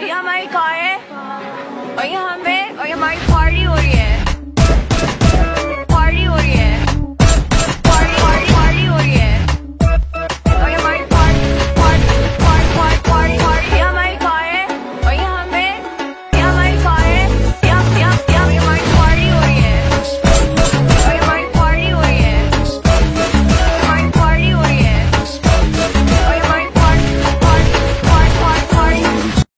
ये हमारी कार है और ये हमें और ये हमारी